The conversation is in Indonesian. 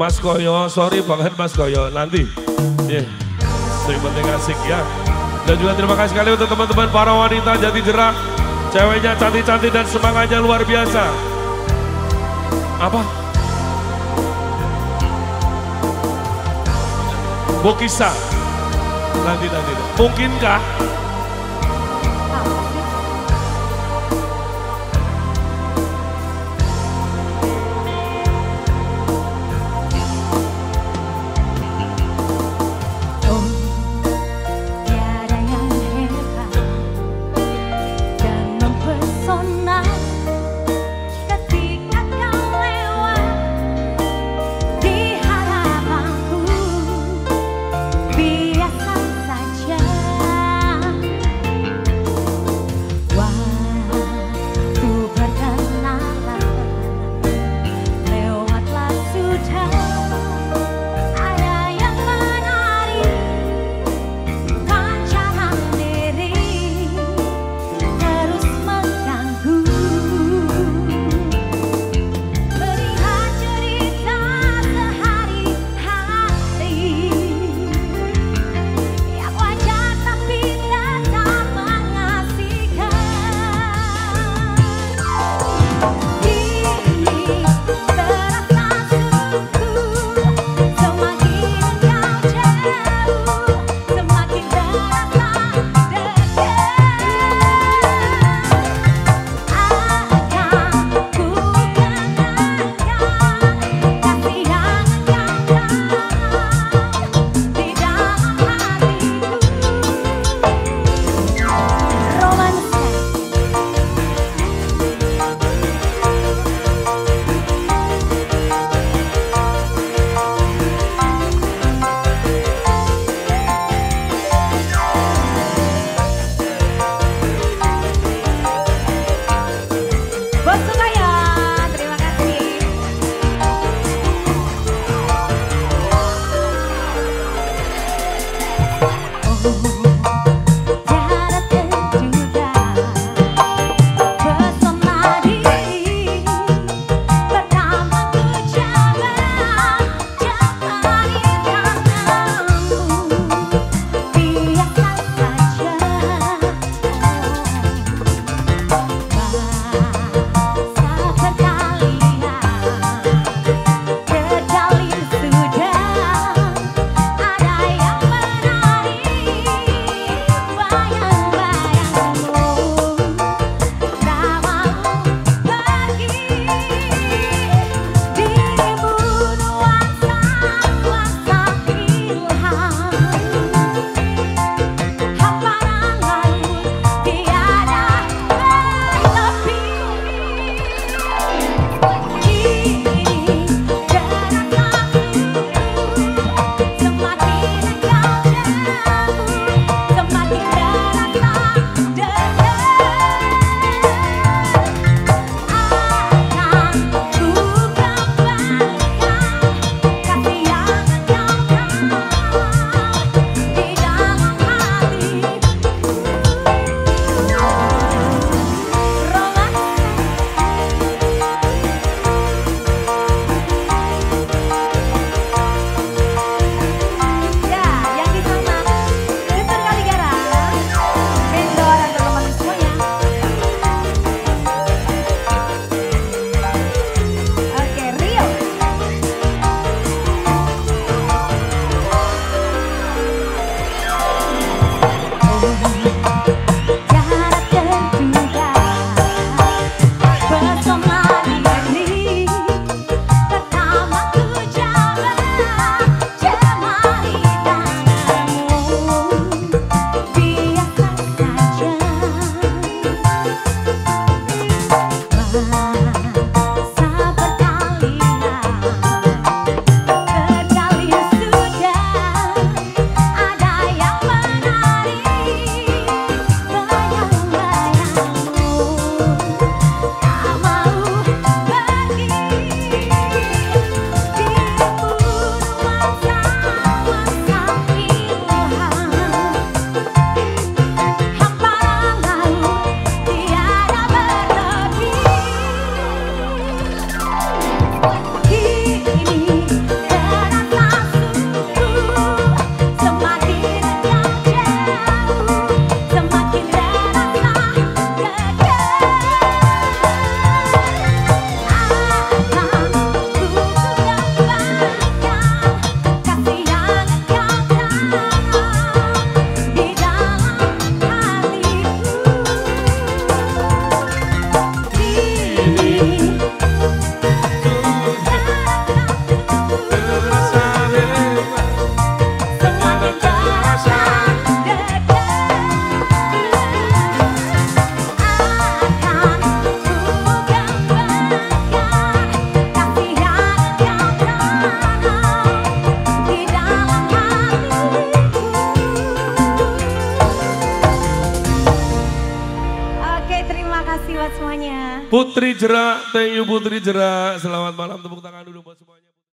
Mas Koyo, sorry banget Mas Koyo, nanti. Yeah. Yang penting asik ya. Dan juga terima kasih sekali untuk teman-teman para wanita jati jerak. Ceweknya cantik-cantik dan semangatnya luar biasa. Apa? Bokisa. Nanti, nanti. Mungkinkah Putri Jerak, thank you Putri Jerak. Selamat malam, tepuk tangan dulu buat semuanya.